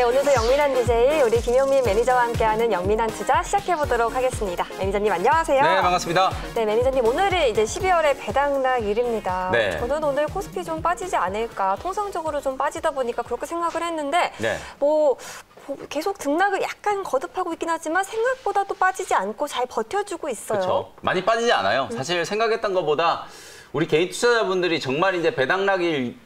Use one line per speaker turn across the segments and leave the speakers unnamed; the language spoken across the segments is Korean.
네, 오늘도 영민한 DJ 우리 김영민 매니저와 함께하는 영민한 투자 시작해보도록 하겠습니다. 매니저님 안녕하세요.
네, 반갑습니다.
네, 매니저님 오늘이 이제 12월의 배당락 일입니다.
네.
저는 오늘 코스피 좀 빠지지 않을까 통상적으로 좀 빠지다 보니까 그렇게 생각을 했는데
네.
뭐 계속 등락을 약간 거듭하고 있긴 하지만 생각보다 또 빠지지 않고 잘 버텨주고 있어요.
그렇죠. 많이 빠지지 않아요. 사실 생각했던 것보다 우리 개인 투자자분들이 정말 이제 배당락일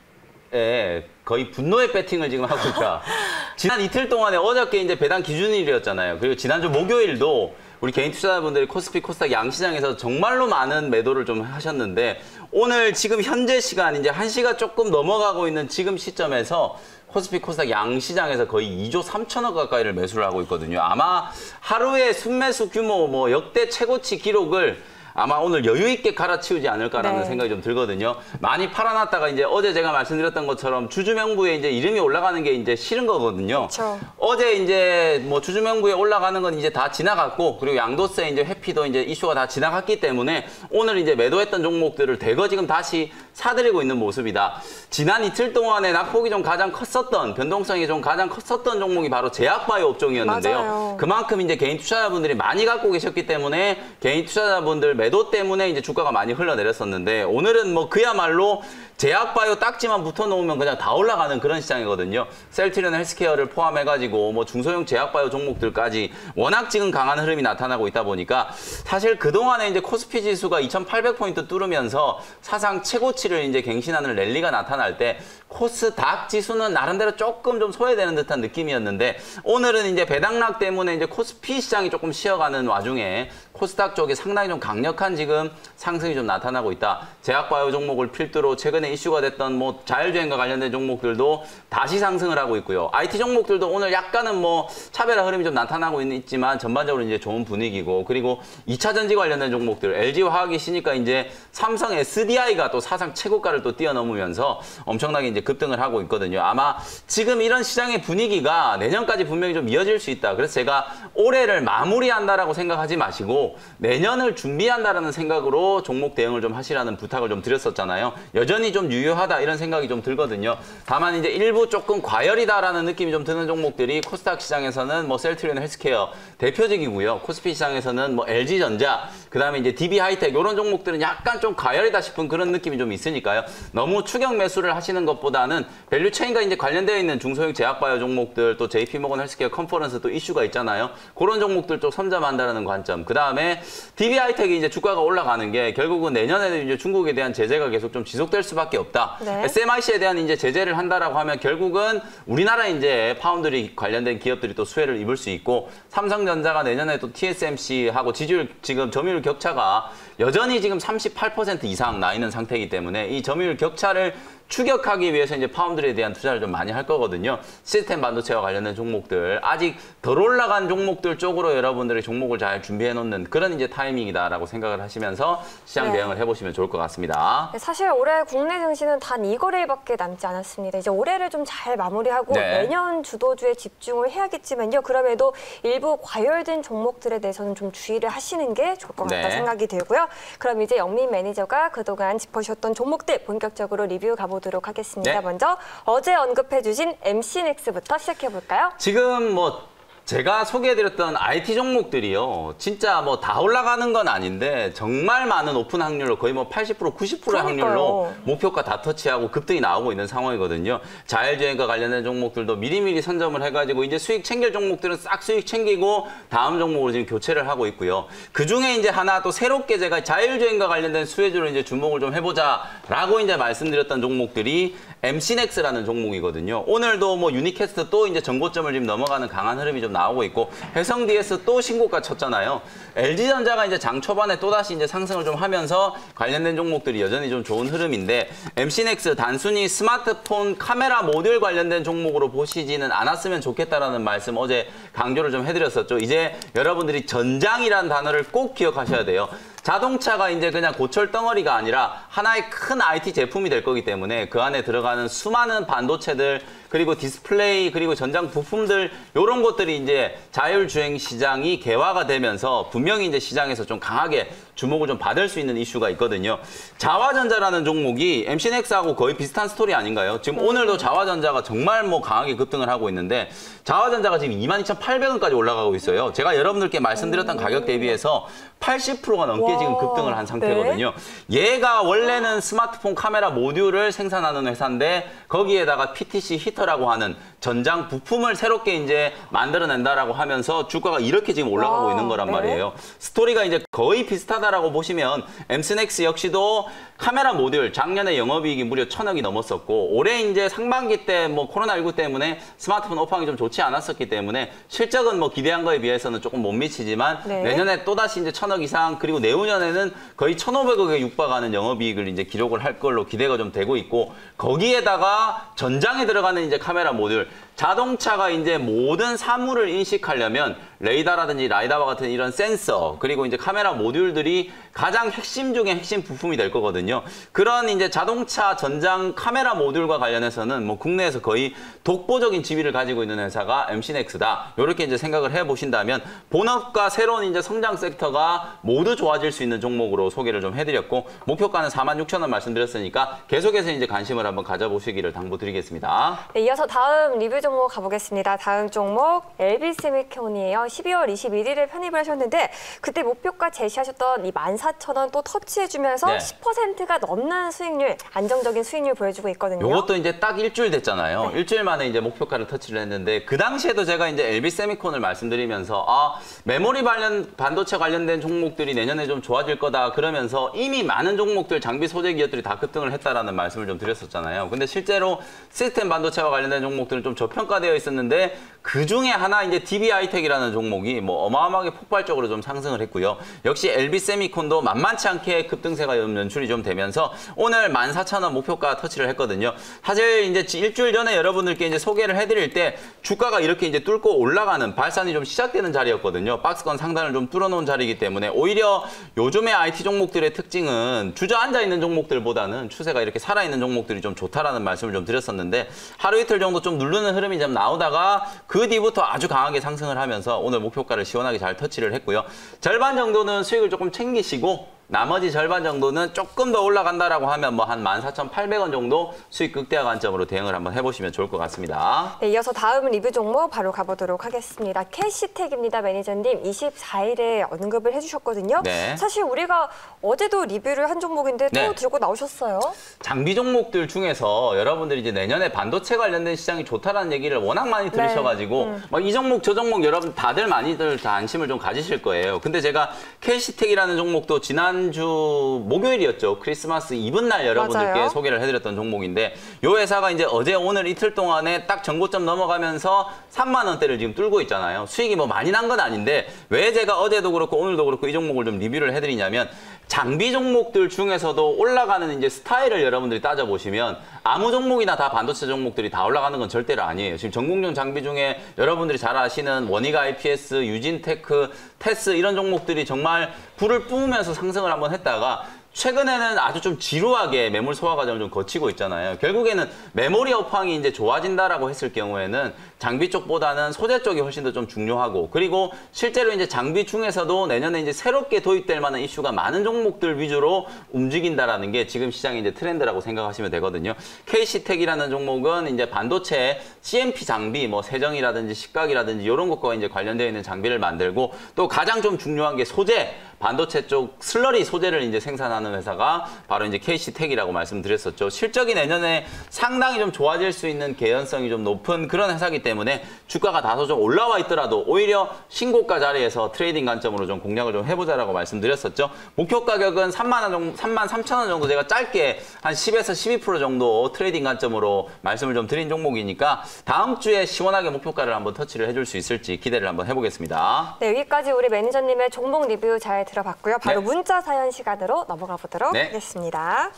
에 거의 분노의 배팅을 지금 하고 있다. 지난 이틀 동안에 어저께 이제 배당 기준일이었잖아요. 그리고 지난주 목요일도 우리 개인 투자자분들이 코스피 코스닥 양시장에서 정말로 많은 매도를 좀 하셨는데 오늘 지금 현재 시간 이제 1시가 조금 넘어가고 있는 지금 시점에서 코스피 코스닥 양시장에서 거의 2조 3천억 가까이를 매수를 하고 있거든요. 아마 하루에 순매수 규모 뭐 역대 최고치 기록을 아마 오늘 여유 있게 갈아치우지 않을까라는
네.
생각이 좀 들거든요. 많이 팔아놨다가 이제 어제 제가 말씀드렸던 것처럼 주주명부에 이제 이름이 올라가는 게 이제 싫은 거거든요.
그쵸.
어제 이제 뭐 주주명부에 올라가는 건 이제 다 지나갔고 그리고 양도세 이제 회피도 이제 이슈가 다 지나갔기 때문에 오늘 이제 매도했던 종목들을 대거 지금 다시 사들이고 있는 모습이다. 지난 이틀 동안에 낙폭이 좀 가장 컸었던 변동성이 좀 가장 컸었던 종목이 바로 제약바이오 업종이었는데요.
맞아요.
그만큼 이제 개인 투자자분들이 많이 갖고 계셨기 때문에 개인 투자자분들 매도 때문에 이제 주가가 많이 흘러내렸었는데 오늘은 뭐 그야말로 제약바이오 딱지만 붙어놓으면 그냥 다 올라가는 그런 시장이거든요. 셀트리온 헬스케어를 포함해가지고 뭐 중소형 제약바이오 종목들까지 워낙 지금 강한 흐름이 나타나고 있다 보니까 사실 그동안에 이제 코스피 지수가 2,800포인트 뚫으면서 사상 최고치를 이제 갱신하는 랠리가 나타날 때 코스닥 지수는 나름대로 조금 좀 소외되는 듯한 느낌이었는데 오늘은 이제 배당락 때문에 이제 코스피 시장이 조금 쉬어가는 와중에 코스닥 쪽이 상당히 좀 강력한 지금 상승이 좀 나타나고 있다. 제약바이오 종목을 필두로 최근에 이슈가 됐던 뭐 자율주행과 관련된 종목들도 다시 상승을 하고 있고요. IT 종목들도 오늘 약간은 뭐 차별화 흐름이 좀 나타나고 있- 있지만 전반적으로 이제 좋은 분위기고 그리고 2차 전지 관련된 종목들 LG 화학이 쉬니까 이제 삼성 SDI가 또 사상 최고가를 또 뛰어넘으면서 엄청나게 이제 급등을 하고 있거든요. 아마 지금 이런 시장의 분위기가 내년까지 분명히 좀 이어질 수 있다. 그래서 제가 올해를 마무리한다라고 생각하지 마시고 내년을 준비한다라는 생각으로 종목 대응을 좀 하시라는 부탁을 좀 드렸었잖아요. 여전히 좀 유효하다 이런 생각이 좀 들거든요. 다만 이제 일부 조금 과열이다라는 느낌이 좀 드는 종목들이 코스닥 시장에서는 뭐 셀트리온 헬스케어 대표적이고요. 코스피 시장에서는 뭐 LG전자, 그다음에 이제 DB 하이텍 이런 종목들은 약간 좀 과열이다 싶은 그런 느낌이 좀 있으니까요. 너무 추격 매수를 하시는 것보다 는 value chain과 이제 관련되어 있는 중소형 제약 바이오 종목들 또 JP모건 헬스케어 컨퍼런스 또 이슈가 있잖아요. 그런 종목들 쪽 선점한다라는 관점. 그다음에 DB 하이텍이 이제 주가가 올라가는 게 결국은 내년에도 이제 중국에 대한 제재가 계속 좀 지속될 수밖에 없다.
네.
SMIC에 대한 이제 제재를 한다라고 하면 결국은 우리나라 이제 파운드리 관련된 기업들이 또 수혜를 입을 수 있고 삼성전자가 내년에 또 TSMC하고 지지율 지금 점유율 격차가 여전히 지금 38% 이상 나 있는 상태이기 때문에 이 점유율 격차를 추격하기 위해서 이제 파운드리에 대한 투자를 좀 많이 할 거거든요. 시스템 반도체와 관련된 종목들 아직 덜 올라간 종목들 쪽으로 여러분들이 종목을 잘 준비해 놓는 그런 이제 타이밍이다라고 생각을 하시면서 시장
네.
대응을 해보시면 좋을 것 같습니다.
네, 사실 올해 국내 증시는 단 2거래일밖에 남지 않았습니다. 이제 올해를 좀 잘 마무리하고
네.
내년 주도주에 집중을 해야겠지만요. 그럼에도 일부 과열된 종목들에 대해서는 좀 주의를 하시는 게 좋을 것 같다
네.
생각이 들고요. 그럼 이제 영민 매니저가 그동안 짚어주셨던 종목들 본격적으로 리뷰 가보 도록 하겠습니다.
네.
먼저 어제 언급해 주신 MC넥스부터 시작해 볼까요?
지금 뭐 제가 소개해드렸던 IT 종목들이요. 진짜 뭐 다 올라가는 건 아닌데 정말 많은 높은 확률로 거의 뭐 80% 90%의
그러니까요.
확률로 목표가 다 터치하고 급등이 나오고 있는 상황이거든요. 자율주행과 관련된 종목들도 미리미리 선점을 해가지고 이제 수익 챙길 종목들은 싹 수익 챙기고 다음 종목으로 지금 교체를 하고 있고요. 그 중에 이제 하나 또 새롭게 제가 자율주행과 관련된 수혜주로 이제 주목을 좀 해보자라고 이제 말씀드렸던 종목들이 MC넥스라는 종목이거든요. 오늘도 뭐 유니캐스트 또 이제 전고점을 지금 넘어가는 강한 흐름이 좀 나오고 있고 해성 DS 또 신고가 쳤잖아요. LG전자가 이제 장 초반에 또다시 이제 상승을 좀 하면서 관련된 종목들이 여전히 좀 좋은 흐름인데 MC넥스 단순히 스마트폰 카메라 모듈 관련된 종목으로 보시지는 않았으면 좋겠다라는 말씀 어제 강조를 좀 해드렸었죠. 이제 여러분들이 전장이라는 단어를 꼭 기억하셔야 돼요. 자동차가 이제 그냥 고철 덩어리가 아니라 하나의 큰 IT 제품이 될 거기 때문에 그 안에 들어가는 수많은 반도체들 그리고 디스플레이 그리고 전장 부품들 이런 것들이 이제 자율주행 시장이 개화가 되면서 분명히 이제 시장에서 좀 강하게 주목을 좀 받을 수 있는 이슈가 있거든요. 자화전자라는 종목이 MC넥스하고 거의 비슷한 스토리 아닌가요? 지금 오늘도 자화전자가 정말 뭐 강하게 급등을 하고 있는데 자화전자가 지금 22,800원까지 올라가고 있어요. 제가 여러분들께 말씀드렸던 가격 대비해서 80%가 넘게
와,
지금 급등을 한 상태거든요. 얘가 원래는 스마트폰 카메라 모듈을 생산하는 회사인데 거기에다가 PTC 히터라고 하는 전장 부품을 새롭게 이제 만들어낸다라고 하면서 주가가 이렇게 지금 올라가고
와,
있는 거란
네.
말이에요. 스토리가 이제 거의 비슷하다라고 보시면 엠스넥스 역시도 카메라 모듈 작년에 영업이익이 무려 천억이 넘었었고 올해 이제 상반기 때 뭐 코로나19 때문에 스마트폰 오팡이 좀 좋지 않았었기 때문에 실적은 뭐 기대한 거에 비해서는 조금 못 미치지만
네.
내년에 또다시 이제 천억 이상 그리고 내 후년에는 거의 1,500억에 육박하는 영업이익을 이제 기록을 할 걸로 기대가 좀 되고 있고 거기에다가 전장에 들어가는 이제 카메라 모듈 자동차가 이제 모든 사물을 인식하려면 레이더라든지 라이다와 같은 이런 센서 그리고 이제 카메라 모듈들이 가장 핵심 중에 핵심 부품이 될 거거든요. 그런 이제 자동차 전장 카메라 모듈과 관련해서는 뭐 국내에서 거의 독보적인 지위를 가지고 있는 회사가 MC넥스다. 이렇게 이제 생각을 해 보신다면 본업과 새로운 이제 성장 섹터가 모두 좋아질 수 있는 종목으로 소개를 좀 해드렸고 목표가는 46,000원 말씀드렸으니까 계속해서 이제 관심을 한번 가져보시기를 당부드리겠습니다.
네, 이어서 다음 리뷰 종목 가보겠습니다. 다음 종목 LB세미콘이에요. 12월 21일에 편입을 하셨는데 그때 목표가 제시하셨던 이 14,000원 또 터치해주면서
네.
10%가 넘는 수익률, 안정적인 수익률 보여주고 있거든요.
요것도 이제 딱 일주일 됐잖아요. 일주일 만에 이제 목표가를 터치를 했는데 그 당시에도 제가 이제 LB 세미콘을 말씀드리면서 아 메모리 관련 반도체 관련된 종목들이 내년에 좀 좋아질 거다 그러면서 이미 많은 종목들 장비 소재 기업들이 다 급등을 했다라는 말씀을 좀 드렸었잖아요. 근데 실제로 시스템 반도체와 관련된 종목들은 좀저 평가되어 있었는데 그 중에 하나 이제 DB 하이텍이라는 종목이 뭐 어마어마하게 폭발적으로 좀 상승을 했고요. 역시 LB 세미콘도 만만치 않게 급등세가 연출이 좀 되면서 오늘 14,000원 목표가 터치를 했거든요. 사실 이제 일주일 전에 여러분들께 이제 소개를 해드릴 때 주가가 이렇게 이제 뚫고 올라가는 발산이 좀 시작되는 자리였거든요. 박스권 상단을 좀 뚫어놓은 자리이기 때문에 오히려 요즘의 IT 종목들의 특징은 주저앉아 있는 종목들보다는 추세가 이렇게 살아있는 종목들이 좀 좋다라는 말씀을 좀 드렸었는데 하루 이틀 정도 좀 누르는 흐름이 좀 나오다가 그 뒤부터 아주 강하게 상승을 하면서 오늘 목표가를 시원하게 잘 터치를 했고요. 절반 정도는 수익을 조금 챙기시고 나머지 절반 정도는 조금 더 올라간다라고 하면 뭐 한 14,800원 정도 수익 극대화 관점으로 대응을 한번 해보시면 좋을 것 같습니다.
네, 이어서 다음 리뷰 종목 바로 가보도록 하겠습니다. 캐시텍입니다, 매니저님. 24일에 언급을 해주셨거든요.
네.
사실 우리가 어제도 리뷰를 한 종목인데 또
네.
들고 나오셨어요.
장비 종목들 중에서 여러분들이 이제 내년에 반도체 관련된 시장이 좋다라는 얘기를 워낙 많이 들으셔가지고 막 이 종목 저 종목 여러분 다들 많이들 다 관심을 좀 가지실 거예요. 근데 제가 KC텍이라는 종목도 지난 주 목요일이었죠. 크리스마스 이브 날 여러분들께
맞아요.
소개를 해드렸던 종목인데 이 회사가 이제 어제 오늘 이틀 동안에 딱 전고점 넘어가면서 3만 원대를 지금 뚫고 있잖아요. 수익이 뭐 많이 난 건 아닌데 왜 제가 어제도 그렇고 오늘도 그렇고 이 종목을 좀 리뷰를 해드리냐면 장비 종목들 중에서도 올라가는 이제 스타일을 여러분들이 따져보시면 아무 종목이나 다 반도체 종목들이 다 올라가는 건 절대로 아니에요. 지금 전공정 장비 중에 여러분들이 잘 아시는 원익 IPS, 유진테크, 테스 이런 종목들이 정말 불을 뿜으면서 상승을 한번 했다가 최근에는 아주 좀 지루하게 매물 소화 과정을 좀 거치고 있잖아요. 결국에는 메모리 업황이 이제 좋아진다라고 했을 경우에는 장비 쪽보다는 소재 쪽이 훨씬 더 좀 중요하고 그리고 실제로 이제 장비 중에서도 내년에 이제 새롭게 도입될 만한 이슈가 많은 종목들 위주로 움직인다라는 게 지금 시장의 이제 트렌드라고 생각하시면 되거든요. KC텍이라는 종목은 이제 반도체 CMP 장비 뭐 세정이라든지 식각이라든지 이런 것과 이제 관련되어 있는 장비를 만들고 또 가장 좀 중요한 게 소재 반도체 쪽 슬러리 소재를 이제 생산하는 회사가 바로 이제 KC텍이라고 말씀드렸었죠. 실적이 내년에 상당히 좀 좋아질 수 있는 개연성이 좀 높은 그런 회사이기 때문에 주가가 다소 좀 올라와 있더라도 오히려 신고가 자리에서 트레이딩 관점으로 좀 공략을 좀 해보자라고 말씀드렸었죠. 목표 가격은 3만 원 정도, 3만 3천 원 정도 제가 짧게 한 10에서 12% 정도 트레이딩 관점으로 말씀을 좀 드린 종목이니까 다음 주에 시원하게 목표가를 한번 터치를 해줄 수 있을지 기대를 한번 해보겠습니다.
네, 여기까지 우리 매니저님의 종목 리뷰 잘 들어봤고요. 바로
네.
문자 사연 시간으로 넘어가 보도록
네.
하겠습니다.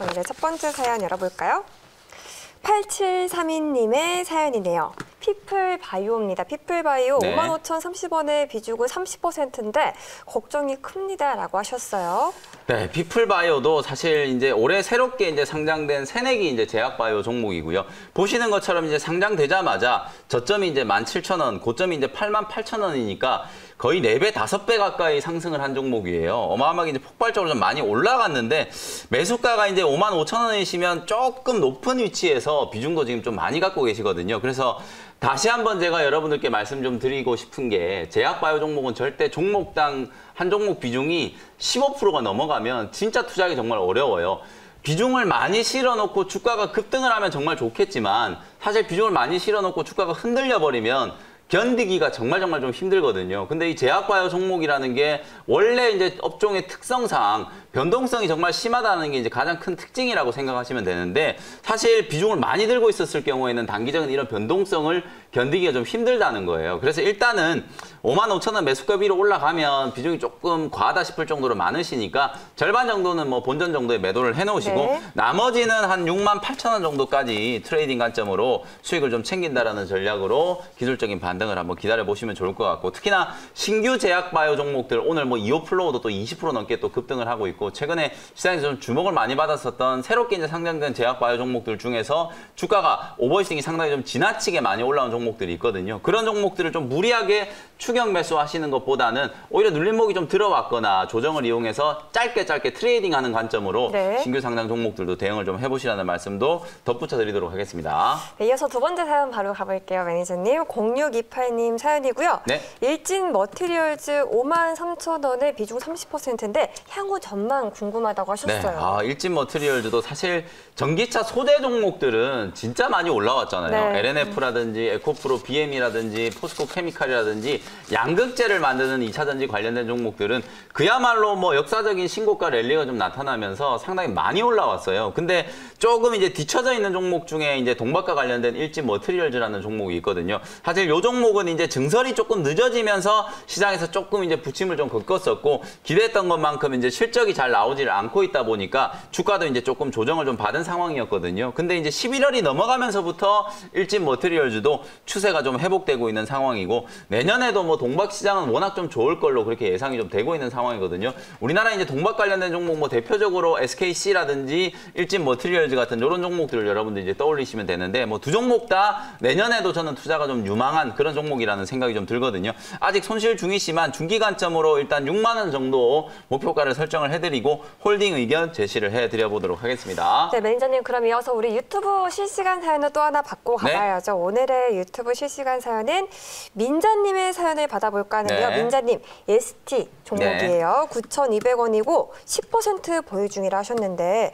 오늘의 첫 번째 사연 열어볼까요? 8732님의 사연이네요. 피플바이오입니다. 피플바이오
네.
55,030원의 비중은 30%인데 걱정이 큽니다라고 하셨어요.
네, 피플바이오도 사실 이제 올해 새롭게 이제 상장된 새내기 이제 제약바이오 종목이고요. 보시는 것처럼 이제 상장되자마자 저점이 이제 17,000원, 고점이 이제 88,000원이니까 거의 4배, 5배 가까이 상승을 한 종목이에요. 어마어마하게 이제 폭발적으로 좀 많이 올라갔는데 매수가가 이제 55,000원이시면 조금 높은 위치에서 비중도 지금 좀 많이 갖고 계시거든요. 그래서 다시 한번 제가 여러분들께 말씀 좀 드리고 싶은 게 제약바이오 종목은 절대 종목당 한 종목 비중이 15%가 넘어가면 진짜 투자하기 정말 어려워요. 비중을 많이 실어놓고 주가가 급등을 하면 정말 좋겠지만 사실 비중을 많이 실어놓고 주가가 흔들려 버리면 견디기가 정말 정말 좀 힘들거든요. 근데 이 제약바이오 종목이라는 게 원래 이제 업종의 특성상 변동성이 정말 심하다는 게 이제 가장 큰 특징이라고 생각하시면 되는데 사실 비중을 많이 들고 있었을 경우에는 단기적인 이런 변동성을 견디기가 좀 힘들다는 거예요. 그래서 일단은 5만 5천 원 매수가 위로 올라가면 비중이 조금 과하다 싶을 정도로 많으시니까 절반 정도는 뭐 본전 정도의 매도를 해놓으시고
네.
나머지는 한 6만 8천 원 정도까지 트레이딩 관점으로 수익을 좀 챙긴다라는 전략으로 기술적인 반등을 한번 기다려 보시면 좋을 것 같고 특히나 신규 제약 바이오 종목들 오늘 뭐 이오플로우도 또 20% 넘게 또 급등을 하고 있고 최근에 시장에서 좀 주목을 많이 받았었던 새롭게 이제 상장된 제약 바이오 종목들 중에서 주가가 overheating이 상당히 좀 지나치게 많이 올라온 종목들이 있거든요. 그런 종목들을 좀 무리하게 추격 매수 하시는 것보다는 오히려 눌림목이 좀 들어왔거나 조정을 이용해서 짧게 짧게 트레이딩하는 관점으로
네.
신규 상장 종목들도 대응을 좀 해보시라는 말씀도 덧붙여 드리도록 하겠습니다.
네, 이어서 두 번째 사연 바로 가볼게요, 매니저님. 0628님 사연이고요.
네.
일진 머티리얼즈 5만 3천 원의 비중 30%인데 향후 전망 궁금하다고
네.
하셨어요.
아, 일진 머트리얼즈도 사실 전기차 소재 종목들은 진짜 많이 올라왔잖아요.
네.
LNF라든지 에코프로 BM이라든지 포스코 케미칼이라든지 양극재를 만드는 2차 전지 관련된 종목들은 그야말로 뭐 역사적인 신고가 랠리가 좀 나타나면서 상당히 많이 올라왔어요. 근데 조금 이제 뒤쳐져 있는 종목 중에 이제 동박과 관련된 일진 머트리얼즈라는 종목이 있거든요. 사실 요 종목은 이제 증설이 조금 늦어지면서 시장에서 조금 이제 부침을 좀 겪었었고 기대했던 것만큼 이제 실적이 잘 나오지를 않고 있다 보니까 주가도 이제 조금 조정을 좀 받은 상황이었거든요. 근데 이제 11월이 넘어가면서부터 일진 머트리얼즈도 추세가 좀 회복되고 있는 상황이고 내년에도 뭐 동박 시장은 워낙 좀 좋을 걸로 그렇게 예상이 좀 되고 있는 상황이거든요. 우리나라 이제 동박 관련된 종목 뭐 대표적으로 SKC라든지 일진 머트리얼즈 같은 이런 종목들을 여러분들 이제 떠올리시면 되는데 뭐 두 종목 다 내년에도 저는 투자가 좀 유망한 그런 종목이라는 생각이 좀 들거든요. 아직 손실 중이시지만 중기 관점으로 일단 6만 원 정도 목표가를 설정을 해드리고 홀딩 의견 제시를 해드려 보도록 하겠습니다.
네, 매니저님 그럼 이어서 우리 유튜브 실시간 사연을 또 하나 받고
네.
가봐야죠. 오늘의 유튜브 실시간 사연은 민자님의 사연을 받아볼까 하는데요.
네.
민자님 ST 종목이에요. 9,200원이고 10% 보유 중이라 하셨는데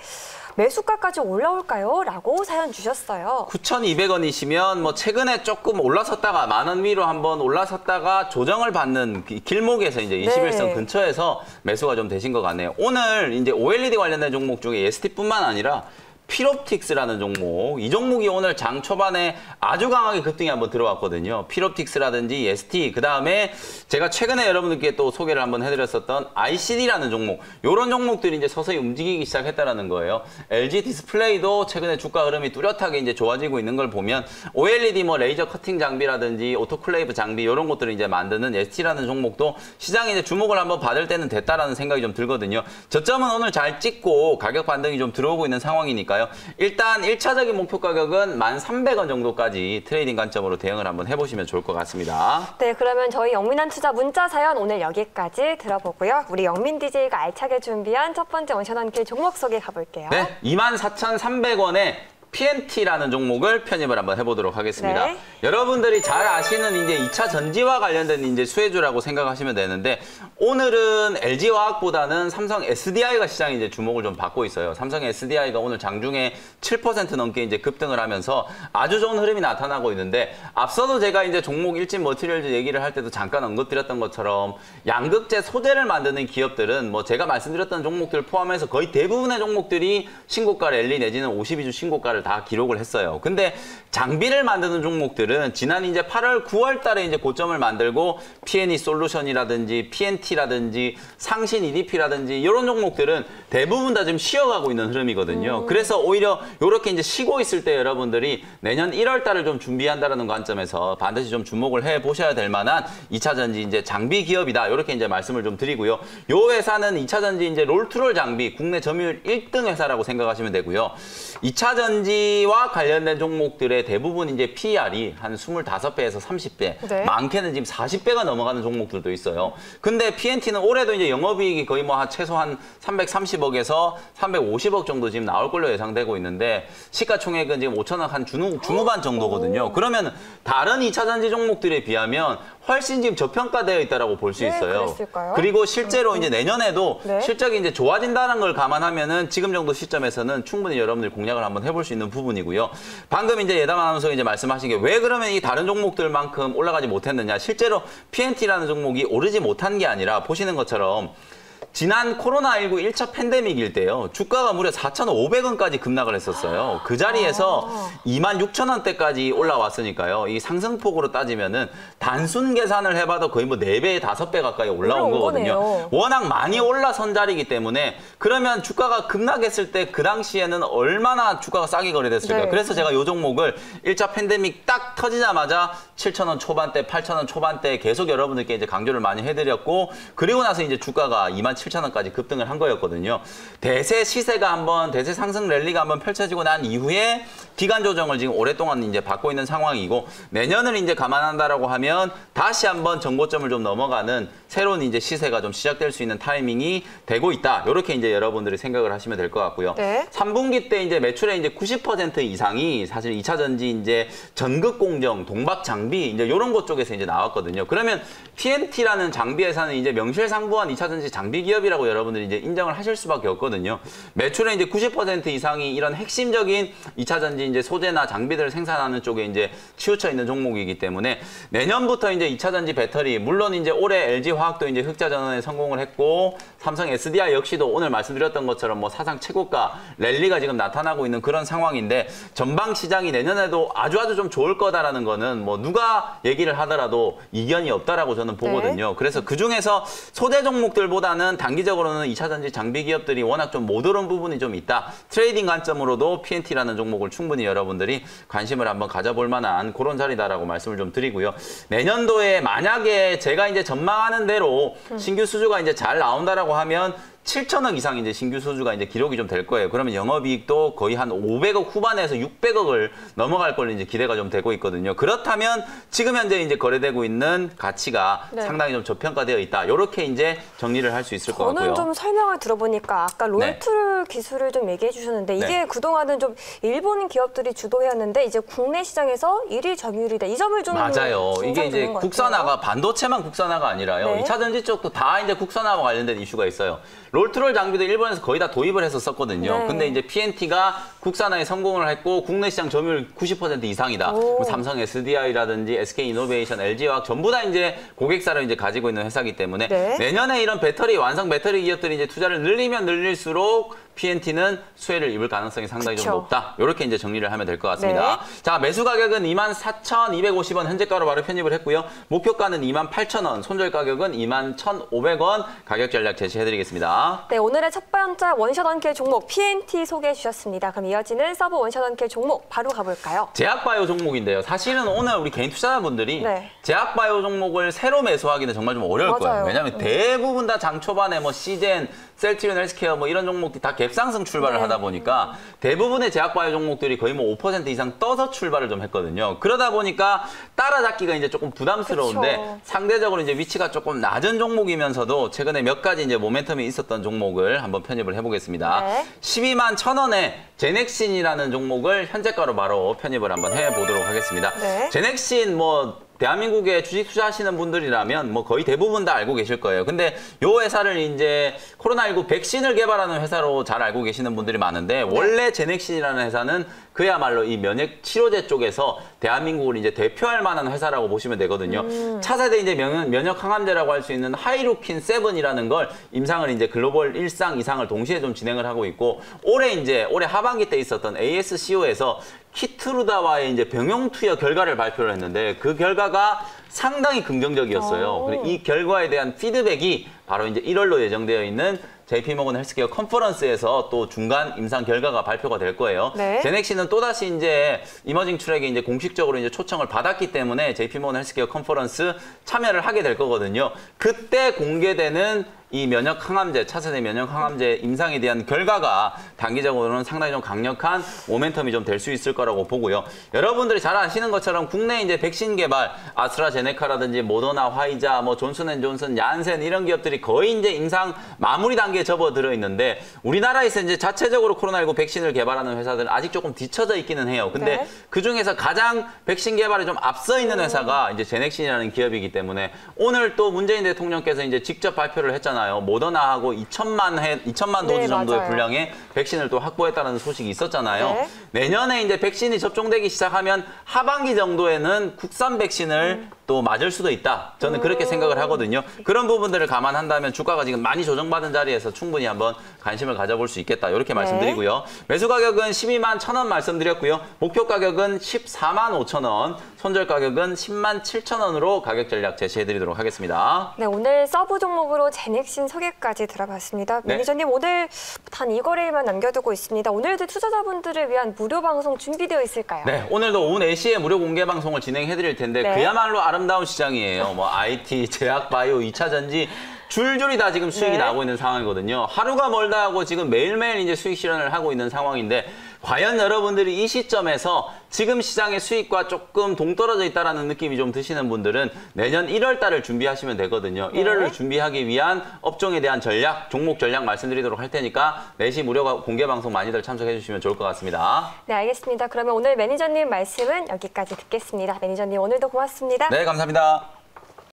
매수가까지 올라올까요? 라고 사연 주셨어요.
9,200원이시면 뭐 최근에 조금 올라섰다가 만 원 위로 한번 올라섰다가 조정을 받는 기- 길목에서 이제 21선
네.
근처에서 매수가 좀 되신 것 같네요. 오늘 이제 OLED 관련된 종목 중에 ST뿐만 아니라 피롭틱스라는 종목, 이 종목이 오늘 장 초반에 아주 강하게 급등이 한번 들어왔거든요. 피롭틱스라든지 ST, 그 다음에 제가 최근에 여러분들께 또 소개를 한번 해드렸었던 ICD라는 종목, 이런 종목들이 이제 서서히 움직이기 시작했다라는 거예요. LG 디스플레이도 최근에 주가 흐름이 뚜렷하게 이제 좋아지고 있는 걸 보면 OLED 뭐 레이저 커팅 장비라든지 오토클레이브 장비 이런 것들을 이제 만드는 예스티라는 종목도 시장에 이제 주목을 한번 받을 때는 됐다라는 생각이 좀 들거든요. 저점은 오늘 잘 찍고 가격 반등이 좀 들어오고 있는 상황이니까 요. 일단 1차적인 목표 가격은 1,300원 정도까지 trading 관점으로 대응을 한번 해보시면 좋을 것 같습니다.
네, 그러면 저희 영민한 투자 문자 사연 오늘 여기까지 들어보고요. 우리 영민 DJ가 알차게 준비한 첫 번째 원샷원길 종목 소개 가볼게요.
네, 24,300원에 PNT라는 종목을 편입을 한번 해보도록 하겠습니다.
네.
여러분들이 잘 아시는 이제 2차 전지와 관련된 이제 수혜주라고 생각하시면 되는데 오늘은 LG화학보다는 삼성 SDI가 시장에 이제 주목을 좀 받고 있어요. 삼성 SDI가 오늘 장중에 7% 넘게 이제 급등을 하면서 아주 좋은 흐름이 나타나고 있는데 앞서도 제가 이제 종목 일진 머티리얼즈 얘기를 할 때도 잠깐 언급드렸던 것처럼 양극재 소재를 만드는 기업들은 뭐 제가 말씀드렸던 종목들 포함해서 거의 대부분의 종목들이 신고가 랠리 내지는 52주 신고가를 다 기록을 했어요. 근데 장비를 만드는 종목들은 지난 이제 8월, 9월 달에 이제 고점을 만들고 P&E 솔루션이라든지 PNT라든지 상신 EDP라든지 이런 종목들은 대부분 다 지금 쉬어가고 있는 흐름이거든요. 그래서 오히려 이렇게 이제 쉬고 있을 때 여러분들이 내년 1월 달을 좀 준비한다라는 관점에서 반드시 좀 주목을 해 보셔야 될 만한 2차 전지 이제 장비 기업이다. 이렇게 이제 말씀을 좀 드리고요. 요 회사는 2차 전지 이제 롤트롤 장비 국내 점유율 1등 회사라고 생각하시면 되고요. 2차 전지와 관련된 종목들의 대부분 이제 PR이 한 25배에서 30배,
네.
많게는 지금 40배가 넘어가는 종목들도 있어요. 근데 PNT는 올해도 이제 영업이익이 거의 뭐한 최소한 330억에서 350억 정도 지금 나올 걸로 예상되고 있는데 시가총액은 지금 5천억 한 중후, 중후반 정도거든요. 그러면 다른 2차 전지 종목들에 비하면 훨씬 지금 저평가되어 있다라고 볼수
네,
있어요.
그랬을까요?
그리고 실제로 이제 내년에도
네.
실적이 이제 좋아진다는 걸 감안하면은 지금 정도 시점에서는 충분히 여러분들 공략을 한번 해볼 수 있는 부분이고요. 방금 이제 예담 아나운서가 이제 말씀하신 게 왜 그러면 이 다른 종목들만큼 올라가지 못했느냐. 실제로 PNT라는 종목이 오르지 못한 게 아니라 보시는 것처럼 지난 코로나19 1차 팬데믹일 때요. 주가가 무려 4,500원까지 급락을 했었어요. 그 자리에서 26,000원대까지 올라왔으니까요. 이 상승폭으로 따지면은 단순 계산을 해봐도 거의 뭐 4배, 5배 가까이 올라온 거거든요.
거네요.
워낙 많이 올라선 자리이기 때문에 그러면 주가가 급락했을 때 그 당시에는 얼마나 주가가 싸게 거래됐을까요?
네.
그래서 제가 이 종목을 1차 팬데믹 딱 터지자마자 7,000원 초반대, 8,000원 초반대 계속 여러분들께 이제 강조를 많이 해드렸고 그리고 나서 이제 주가가 27,000원까지 급등을 한 거였거든요. 대세 시세가 한번 대세 상승 랠리가 한번 펼쳐지고 난 이후에 기간 조정을 지금 오랫동안 이제 받고 있는 상황이고 내년을 이제 감안한다라고 하면 다시 한번 정고점을 좀 넘어가는 새로운 이제 시세가 좀 시작될 수 있는 타이밍이 되고 있다. 이렇게 이제 여러분들이 생각을 하시면 될 것 같고요.
네.
3분기 때 이제 매출의 이제 90% 이상이 사실 2차 전지 이제 전극 공정, 동박 장비 이제 이런 것 쪽에서 이제 나왔거든요. 그러면 TNT라는 장비 회사는 이제 명실상부한 2차 전지 장비 기업이라고 여러분들이 이제 인정을 하실 수밖에 없거든요. 매출의 이제 90% 이상이 이런 핵심적인 2차 전지 이제 소재나 장비들을 생산하는 쪽에 이제 치우쳐 있는 종목이기 때문에 내년부터 이제 2차 전지 배터리 물론 이제 올해 LG 화학도 이제 흑자 전환에 성공을 했고 삼성 SDI 역시도 오늘 말씀드렸던 것처럼 뭐 사상 최고가 랠리가 지금 나타나고 있는 그런 상황인데 전방 시장이 내년에도 아주 아주 좀 좋을 거다라는 거는 뭐 누가 얘기를 하더라도 이견이 없다라고 저는 보거든요. 그래서 그 중에서 소재 종목들보다는 단기적으로는 2차 전지 장비 기업들이 워낙 좀 못 오른 부분이 좀 있다. trading 관점으로도 PNT라는 종목을 충분히 여러분들이 관심을 한번 가져볼 만한 그런 자리다라고 말씀을 좀 드리고요. 내년도에 만약에 제가 이제 전망하는 대로 신규 수주가 이제 잘 나온다라고 하면 7천억 이상 이제 신규 수주가 이제 기록이 좀 될 거예요. 그러면 영업이익도 거의 한 500억 후반에서 600억을 넘어갈 걸로 이제 기대가 좀 되고 있거든요. 그렇다면 지금 현재 이제 거래되고 있는 가치가
네.
상당히 좀 저평가되어 있다. 이렇게 이제 정리를 할 수 있을 것 같고요.
저는 좀 설명을 들어보니까 아까 롤툴 기술을 좀 얘기해 주셨는데 이게
네.
그동안은 좀 일본 기업들이 주도해왔는데 이제 국내 시장에서 일위 점유율이다. 이 점을 좀
맞아요. 이게 이제 국산화가 반도체만 국산화가 아니라요.
네.
이 2차 전지 쪽도 다 이제 국산화와 관련된 이슈가 있어요. 롤트롤 장비도 일본에서 거의 다 도입을 했었었거든요.
네.
근데 이제 PNT가 국산화에 성공을 했고 국내 시장 점유율 90% 이상이다.
오.
뭐 삼성 SDI라든지 SK 이노베이션, LG화학 전부 다 이제 고객사를 이제 가지고 있는 회사이기 때문에
네.
내년에 이런 배터리 완성 배터리 기업들이 이제 투자를 늘리면 늘릴수록 PNT는 수혜를 입을 가능성이 상당히 좀
그쵸.
높다. 이렇게 이제 정리를 하면 될 것 같습니다. 자, 매수 가격은 24,250원 현재가로 바로 편입을 했고요. 목표가는 28,000원, 손절 가격은 21,500원 가격 전략 제시해드리겠습니다.
네, 오늘의 첫 번째 one shot one kill 종목 PNT 소개해 주셨습니다. 그럼 이어지는 sub one shot one kill 종목 바로 가볼까요?
제약바이오 종목인데요. 사실은 오늘 우리 개인 투자자분들이
네.
제약바이오 종목을 새로 매수하기는 정말 좀 어려울
맞아요.
거예요. 왜냐하면 대부분 다 장 초반에 뭐 씨젠, 셀트리온 헬스케어 뭐 이런 종목들이 다 갭상승 출발을
네.
하다 보니까 대부분의 제약바이오 종목들이 거의 뭐 5% 이상 떠서 출발을 좀 했거든요. 그러다 보니까 따라잡기가 이제 조금 부담스러운데
그쵸.
상대적으로 이제 위치가 조금 낮은 종목이면서도 최근에 몇 가지 이제 모멘텀이 있었던 종목을 한번 편입을 해보겠습니다.
네.
12만 1,000원에 제넥신이라는 종목을 현재가로 바로 편입을 한번 해보도록 하겠습니다.
네.
제넥신 뭐 대한민국에 주식 투자하시는 분들이라면 뭐 거의 대부분 다 알고 계실 거예요. 근데 요 회사를 이제 코로나19 백신을 개발하는 회사로 잘 알고 계시는 분들이 많은데 원래 제넥신이라는 회사는 그야말로 이 면역 치료제 쪽에서 대한민국을 이제 대표할 만한 회사라고 보시면 되거든요. 차세대 이제 면, 면역 항암제라고 할 수 있는 하이루킨 세븐이라는 걸 임상을 이제 글로벌 1상, 2상을 동시에 좀 진행을 하고 있고 올해 이제 올해 하반기 때 있었던 ASCO에서 키트루다와의 이제 병용 투여 결과를 발표를 했는데 그 결과가 상당히 긍정적이었어요.
오.
그리고 이 결과에 대한 피드백이 바로 이제 1월로 예정되어 있는 JP모건 healthcare conference에서 또 중간 임상 결과가 발표가 될 거예요.
네.
제넥신은 또다시 이제 emerging track에 이제 공식적으로 이제 초청을 받았기 때문에 JP모건 healthcare conference 참여를 하게 될 거거든요. 그때 공개되는 이 면역 항암제, 차세대 면역 항암제 임상에 대한 결과가 단기적으로는 상당히 좀 강력한 모멘텀이 좀 될 수 있을 거라고 보고요. 여러분들이 잘 아시는 것처럼 국내 이제 백신 개발, 아스트라제네카라든지 모더나, 화이자, 뭐 존슨앤존슨, 얀센 이런 기업들이 거의 이제 임상 마무리 단계에 접어들어 있는데 우리나라에서 이제 자체적으로 코로나19 백신을 개발하는 회사들은 아직 조금 뒤처져 있기는 해요. 근데
네.
그 중에서 가장 백신 개발에 좀 앞서 있는 회사가 이제 제넥신이라는 기업이기 때문에 오늘 또 문재인 대통령께서 이제 직접 발표를 했잖아요. 모더나하고 2천만 회, 2천만 도즈
네,
정도의
맞아요.
분량의 백신을 또 확보했다는 소식이 있었잖아요.
네.
내년에 이제 백신이 접종되기 시작하면 하반기 정도에는 국산 백신을
음.
또 맞을 수도 있다. 저는 그렇게 생각을 하거든요. 그런 부분들을 감안한다면 주가가 지금 많이 조정받은 자리에서 충분히 한번 관심을 가져볼 수 있겠다. 이렇게 말씀드리고요. 매수 가격은 12만 1천 원 말씀드렸고요. 목표 가격은 14만 5천 원, 손절 가격은 10만 7천 원으로 가격 전략 제시해드리도록 하겠습니다.
네, 오늘 sub 종목으로 제넥신 소개까지 들어봤습니다.
네.
매니저님 오늘 단 2거래일만 남겨두고 있습니다. 오늘도 투자자분들을 위한 무료 방송 준비되어 있을까요?
네, 오늘도 오후 4시에 무료 공개 방송을 진행해 드릴 텐데
네.
그야말로 아름다운 시장이에요. 뭐 IT, 제약 바이오, 2차 전지 줄줄이 다 지금 수익이
네.
나오고 있는 상황이거든요. 하루가 멀다 하고 지금 매일매일 이제 수익 실현을 하고 있는 상황인데 과연 여러분들이 이 시점에서 지금 시장의 수익과 조금 동떨어져 있다라는 느낌이 좀 드시는 분들은 내년 1월 달을 준비하시면 되거든요.
네.
1월을 준비하기 위한 업종에 대한 전략, 종목 전략 말씀드리도록 할 테니까 4시 무료 공개 방송 많이들 참석해 주시면 좋을 것 같습니다.
네, 알겠습니다. 그러면 오늘 매니저님 말씀은 여기까지 듣겠습니다. 매니저님 오늘도 고맙습니다.
네, 감사합니다.